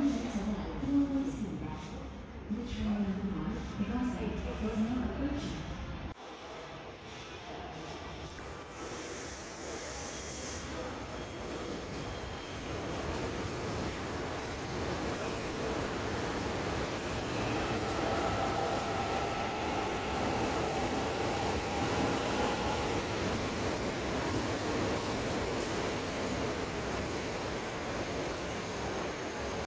Because I was not